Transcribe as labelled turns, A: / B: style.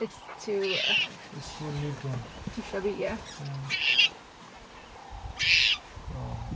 A: It's too. Uh,
B: it's too little.
A: Too chubby, yeah.
B: Um, yeah. Oh.